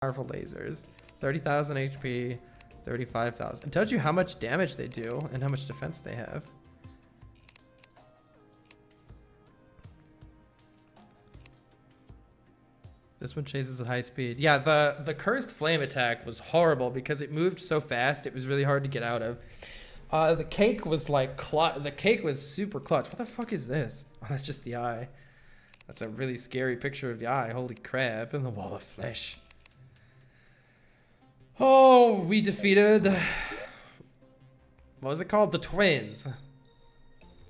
Powerful lasers. 30,000 HP, 35,000. It tells you how much damage they do and how much defense they have. This one chases at high speed. Yeah, the, the cursed flame attack was horrible because it moved so fast. It was really hard to get out of. Uh, the cake was like. The cake was super clutch. What the fuck is this? Oh, that's just the eye. That's a really scary picture of the eye. Holy crap! And the wall of flesh. Oh, we defeated. What was it called? The twins.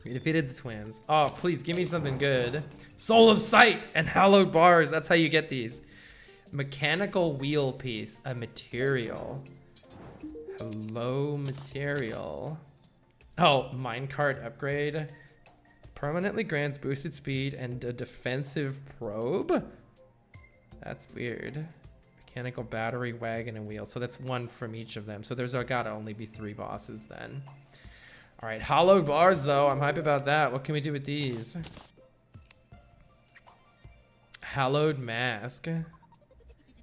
We defeated the twins. Oh, please give me something good. Soul of Sight and Hallowed Bars. That's how you get these. Mechanical wheel piece. A material. Hello, material. Oh, minecart upgrade. Permanently grants boosted speed and a defensive probe? That's weird. Mechanical battery, wagon, and wheel. So that's one from each of them. So there's gotta only be three bosses then. All right, hallowed bars though. I'm hype about that. What can we do with these? Hallowed mask.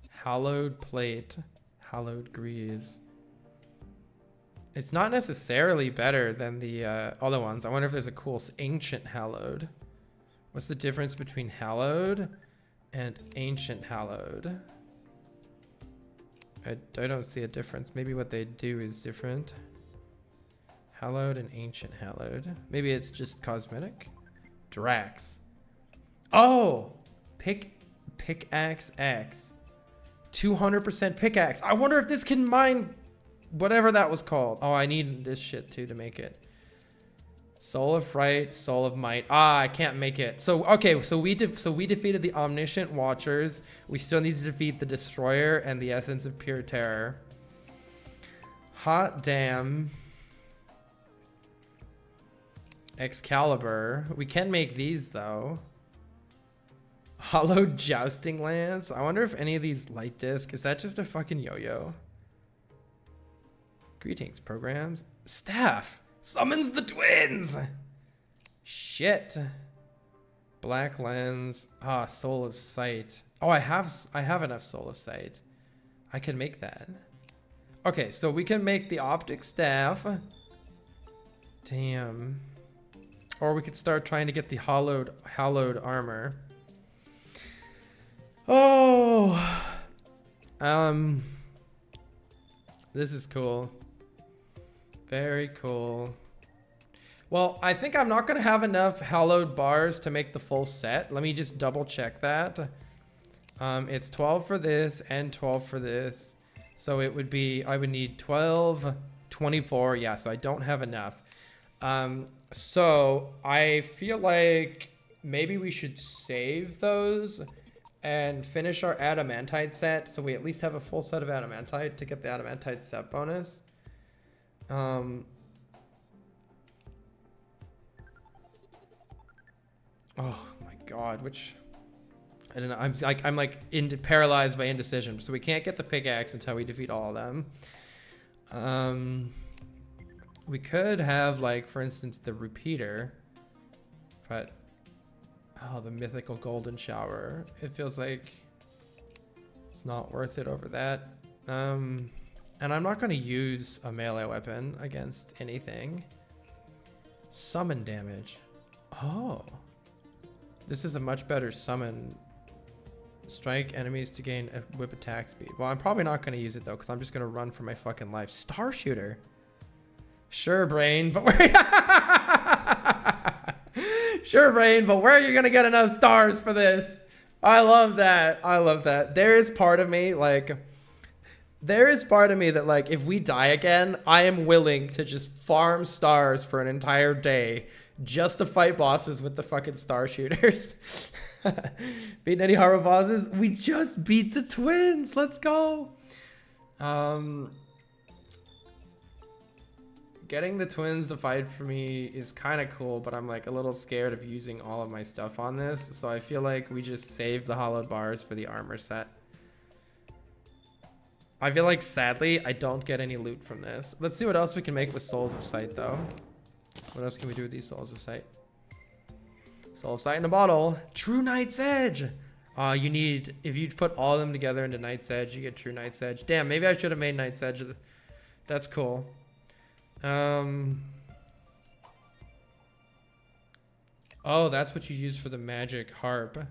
Hallowed plate. Hallowed greaves. It's not necessarily better than the uh, other ones. I wonder if there's a cool ancient hallowed. What's the difference between hallowed and ancient hallowed? I, I don't see a difference. Maybe what they do is different. Hallowed and Ancient Hallowed. Maybe it's just cosmetic. Drax. Oh! Pick Pickaxe Axe. 200% pickaxe. I wonder if this can mine whatever that was called. Oh, I need this shit too to make it. Soul of Fright, Soul of Might. Ah, I can't make it. So okay, so we so we defeated the Omniscient Watchers. We still need to defeat the Destroyer and the Essence of Pure Terror. Hot damn. Excalibur. We can make these though. Hollow Jousting Lance. I wonder if any of these light disc. Is that just a fucking yo-yo? Greetings, programs. Staff summons the twins. Shit. Black lens. Ah, soul of sight. Oh, I have I have enough soul of sight. I can make that. Okay, so we can make the optic staff. Damn. Or we could start trying to get the hollowed, hallowed armor. Oh, um, this is cool. Very cool. Well, I think I'm not going to have enough hallowed bars to make the full set. Let me just double check that. Um, it's 12 for this and 12 for this. So it would be, I would need 12, 24. Yeah, so I don't have enough. Um, so I feel like maybe we should save those and finish our adamantite set so we at least have a full set of adamantite to get the adamantite set bonus. Um, oh my god, which I don't know. I'm like I'm like in, paralyzed by indecision. So we can't get the pickaxe until we defeat all of them. Um we could have, like, for instance, the repeater. But, oh, the mythical golden shower. It feels like it's not worth it over that. Um, and I'm not going to use a melee weapon against anything. Summon damage. Oh. This is a much better summon. Strike enemies to gain a whip attack speed. Well, I'm probably not going to use it, though, because I'm just going to run for my fucking life. Star Shooter. Sure, brain, but where? sure, brain, but where are you gonna get enough stars for this? I love that. I love that. There is part of me like. There is part of me that like if we die again, I am willing to just farm stars for an entire day just to fight bosses with the fucking star shooters. beat any horror bosses? We just beat the twins. Let's go. Um getting the twins to fight for me is kind of cool, but I'm like a little scared of using all of my stuff on this. So I feel like we just saved the hallowed bars for the armor set. I feel like sadly, I don't get any loot from this. Let's see what else we can make with Souls of Sight though. What else can we do with these Souls of Sight? Soul of Sight in a bottle. True Night's Edge. Uh, you need, if you put all of them together into Night's Edge, you get true Night's Edge. Damn, maybe I should have made Night's Edge. That's cool. Um, oh, that's what you use for the magic harp.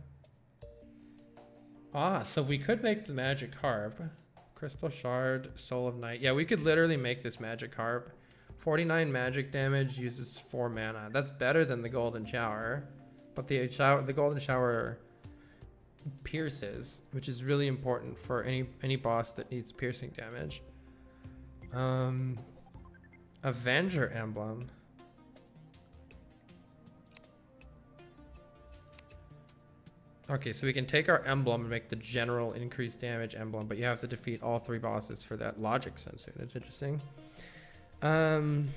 Ah, so we could make the magic harp. Crystal Shard, Soul of Night. Yeah, we could literally make this magic harp. 49 magic damage, uses 4 mana. That's better than the Golden Shower. But the shower, the Golden Shower pierces, which is really important for any any boss that needs piercing damage. Um, Avenger emblem. Okay, so we can take our emblem and make the general increased damage emblem, but you have to defeat all three bosses for that logic sensu. That's interesting. Um,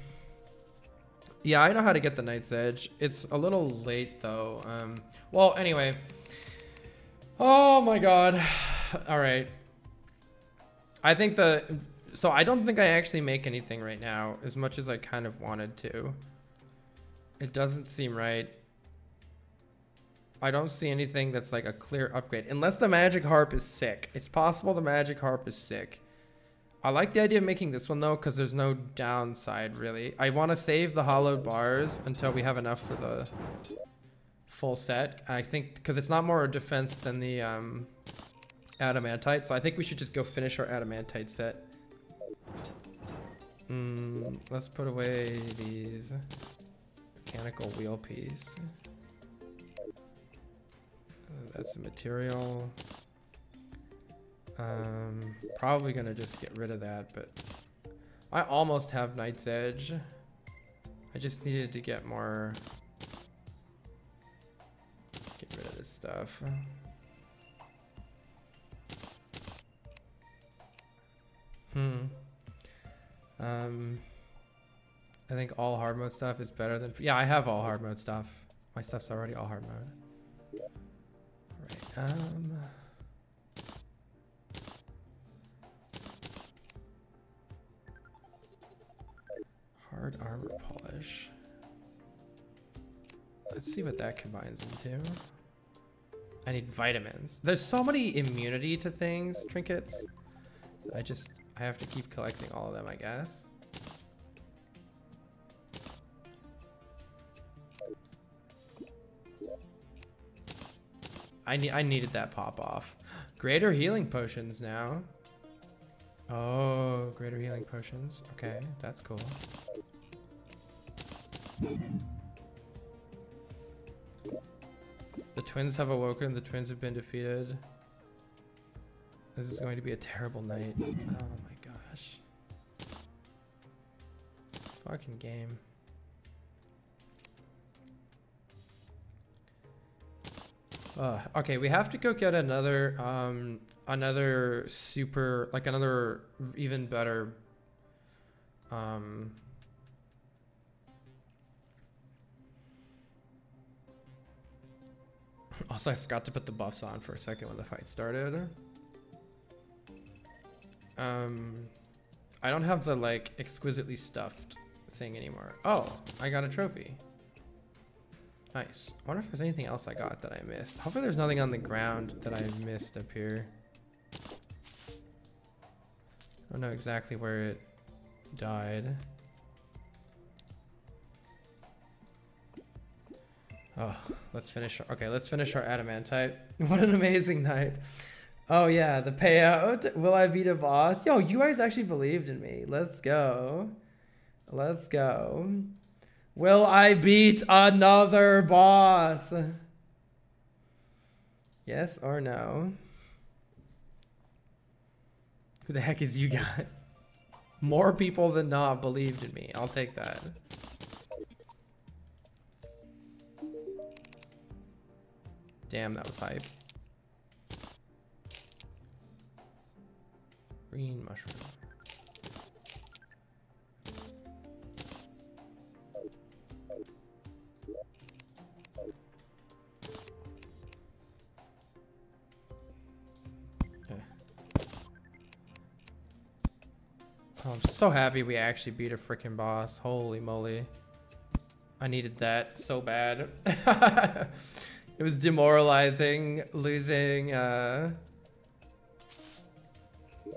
yeah, I know how to get the Night's Edge. It's a little late though. Um, well, anyway. Oh my god. All right. I think the so I don't think I actually make anything right now as much as I kind of wanted to. It doesn't seem right. I don't see anything that's like a clear upgrade unless the magic harp is sick. It's possible the magic harp is sick. I like the idea of making this one though because there's no downside really. I want to save the hallowed bars until we have enough for the full set. I think because it's not more a defense than the um, adamantite, so I think we should just go finish our adamantite set. Mm, let's put away these mechanical wheel piece. That's the material. Um, probably gonna just get rid of that, but I almost have Night's Edge. I just needed to get more Get rid of this stuff. Hmm. Um, I think all hard mode stuff is better than... Yeah, I have all hard mode stuff. My stuff's already all hard mode. Um... Hard armor polish. Let's see what that combines into. I need vitamins. There's so many immunity to things, trinkets. I just, I have to keep collecting all of them, I guess. I need, I needed that pop off. Greater healing potions now. Oh, greater healing potions. Okay, that's cool. The twins have awoken. The twins have been defeated. This is going to be a terrible night. Oh my gosh. Fucking game. Uh, okay, we have to go get another, um, another super, like another even better, um, Also, I forgot to put the buffs on for a second when the fight started. Um, I don't have the like exquisitely stuffed thing anymore. Oh, I got a trophy. Nice. I wonder if there's anything else I got that I missed. Hopefully there's nothing on the ground that I missed up here. I don't know exactly where it died. Oh, let's finish. Okay, let's finish our adamantite. What an amazing night. Oh yeah, the payout. Will I beat a boss? Yo, you guys actually believed in me. Let's go. Let's go. Will I beat another boss? Yes or no? Who the heck is you guys? More people than not believed in me. I'll take that. Damn, that was hype. Green mushroom. I'm so happy we actually beat a freaking boss. Holy moly. I needed that so bad. it was demoralizing losing. Uh,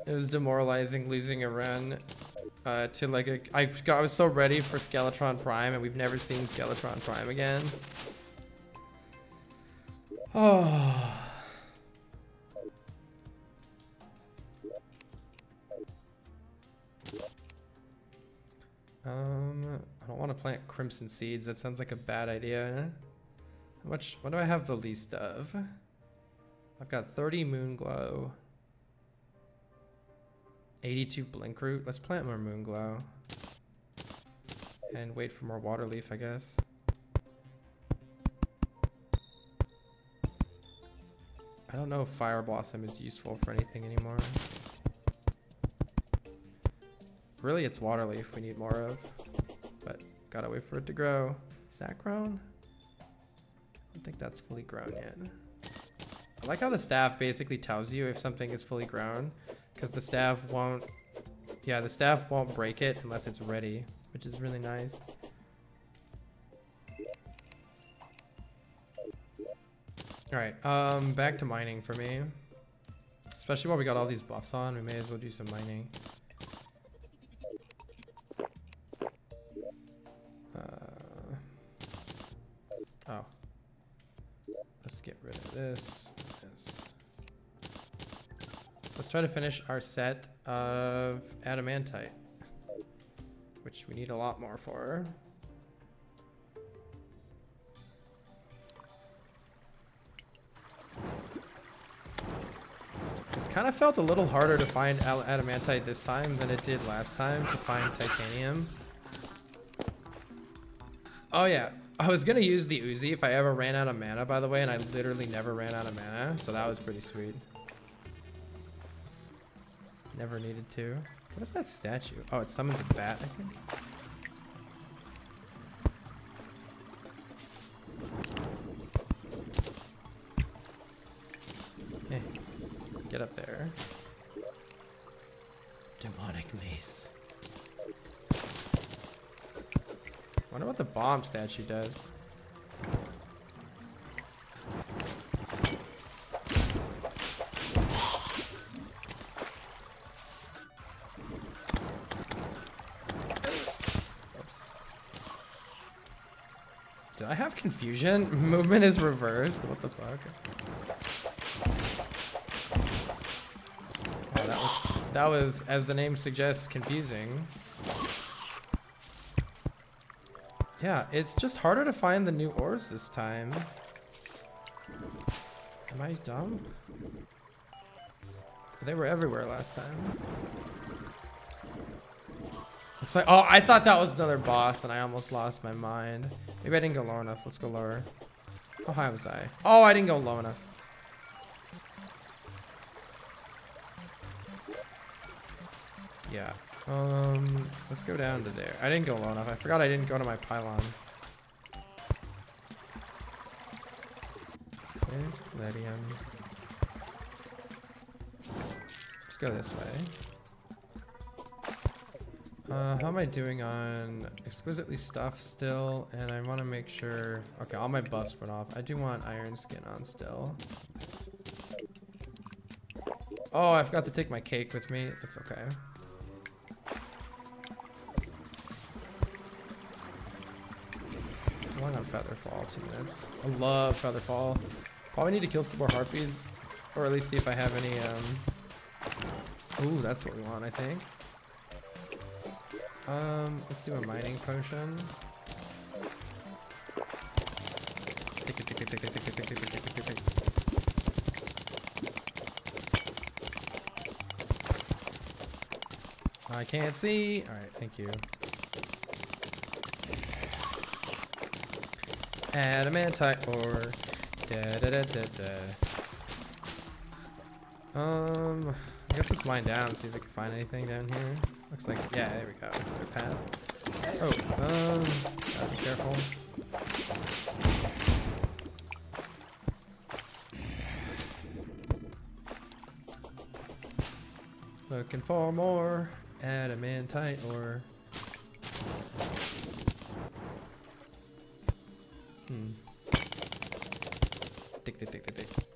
it was demoralizing losing a run uh, to like a. I got. I was so ready for Skeletron Prime, and we've never seen Skeletron Prime again. Oh. Um, I don't want to plant Crimson Seeds. That sounds like a bad idea. How much? What do I have the least of? I've got 30 Moon Glow. 82 Blink Root. Let's plant more Moon Glow. And wait for more Water Leaf, I guess. I don't know if Fire Blossom is useful for anything anymore. Really, it's water leaf we need more of. But gotta wait for it to grow. Is that grown? I don't think that's fully grown yet. I like how the staff basically tells you if something is fully grown. Because the staff won't... Yeah, the staff won't break it unless it's ready. Which is really nice. Alright, um, back to mining for me. Especially while we got all these buffs on, we may as well do some mining. Try to finish our set of adamantite. Which we need a lot more for. It's kind of felt a little harder to find adamantite this time than it did last time to find titanium. Oh yeah, I was gonna use the Uzi if I ever ran out of mana, by the way, and I literally never ran out of mana, so that was pretty sweet. Never needed to. What is that statue? Oh, it summons a bat, I think. Hey, get up there. Demonic mace. wonder what the bomb statue does. Confusion? Movement is reversed. What the fuck? That was, that was, as the name suggests, confusing. Yeah, it's just harder to find the new ores this time. Am I dumb? They were everywhere last time. It's like, oh, I thought that was another boss and I almost lost my mind. Maybe I didn't go low enough. Let's go lower. How high was I? Oh, I didn't go low enough. Yeah, um, let's go down to there. I didn't go low enough. I forgot I didn't go to my pylon. There's palladium. Let's go this way. Uh, how am I doing on exquisitely stuff still? And I want to make sure... Okay, all my buffs went off. I do want iron skin on still. Oh, I forgot to take my cake with me. It's okay. long on Featherfall? Two minutes. I love Featherfall. Probably need to kill some more Harpies. Or at least see if I have any, um... Ooh, that's what we want, I think. Um, let's do a mining potion. I can't see. All right, thank you. Adamantite ore. Da, da, da, da, da. Um, I guess let's mine down, see if I can find anything down here. Looks like, yeah, there we go. There's a good path. Oh, um, gotta be careful. Looking for more adamantite ore. Hmm. tick, tick, tick, tick.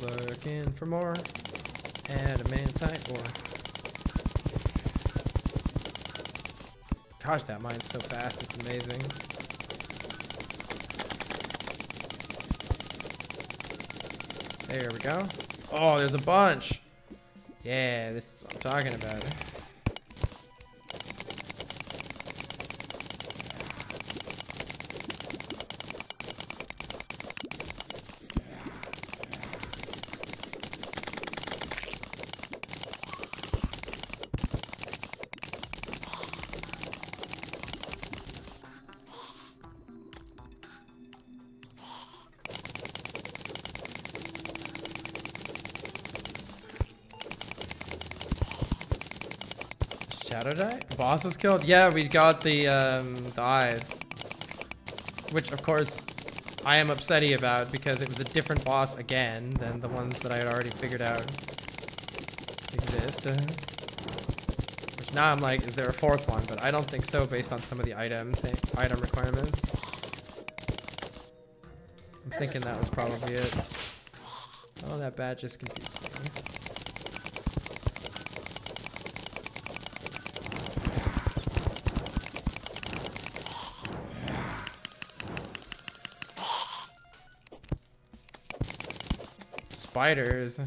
Looking for more. Adamantite ore. Gosh, that mine's so fast. It's amazing. There we go. Oh, there's a bunch. Yeah, this is what I'm talking about. Shadow die? Boss was killed? Yeah, we got the, um, the eyes. Which, of course, I am upsetty about because it was a different boss again than the ones that I had already figured out exist. Which now I'm like, is there a fourth one? But I don't think so based on some of the item item requirements. I'm thinking that was probably it. Oh, that badge just confused me. Spiders.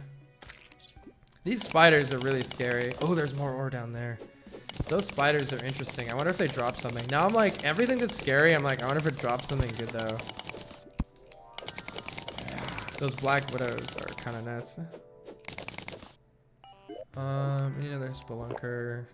These spiders are really scary. Oh, there's more ore down there. Those spiders are interesting. I wonder if they drop something. Now I'm like, everything that's scary, I'm like, I wonder if it drops something good though. Those black widows are kind of nuts. Um, we need another spelunker.